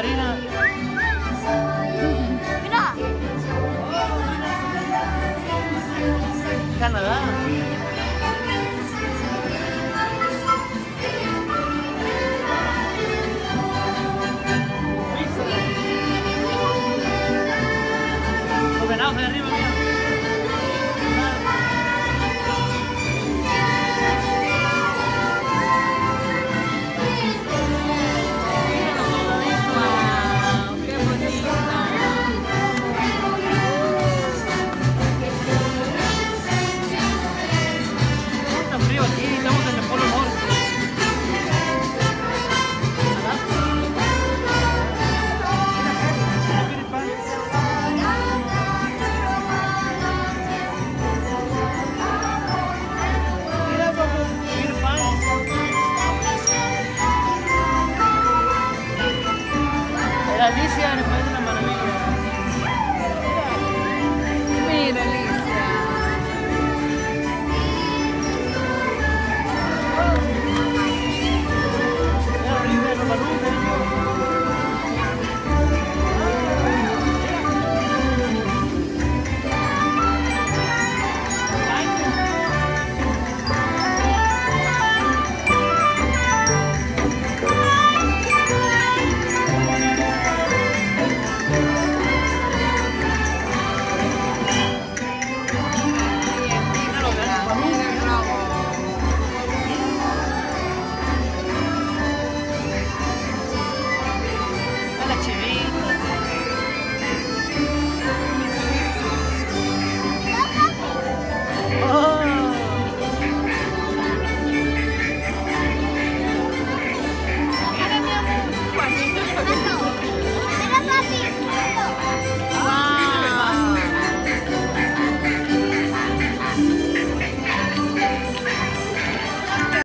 Catarina. Mira. Canadá. Arriba. Sí, estamos en el Polo